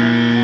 Bye.